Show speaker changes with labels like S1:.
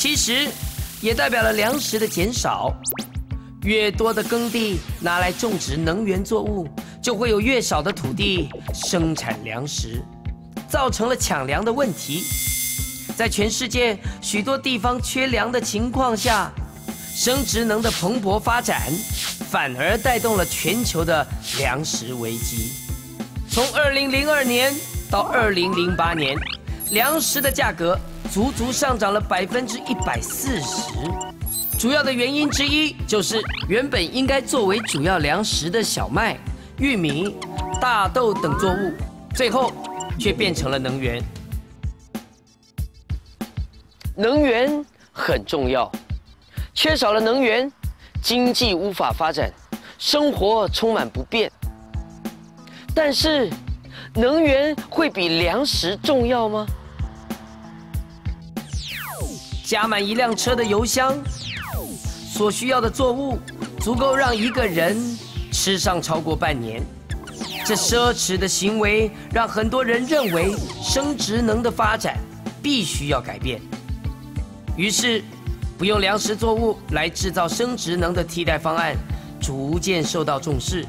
S1: 其实也代表了粮食的减少。越多的耕地拿来种植能源作物，就会有越少的土地生产粮食，造成了抢粮的问题。在全世界许多地方缺粮的情况下，生殖能的蓬勃发展，反而带动了全球的粮食危机。从二零零二年到二零零八年，粮食的价格足足上涨了百分之一百四十。主要的原因之一就是原本应该作为主要粮食的小麦、玉米、大豆等作物，最后却变成了能源。能源很重要，缺少了能源，经济无法发展，生活充满不便。但是，能源会比粮食重要吗？加满一辆车的油箱，所需要的作物足够让一个人吃上超过半年。这奢侈的行为让很多人认为生殖能的发展必须要改变。于是，不用粮食作物来制造生殖能的替代方案逐渐受到重视。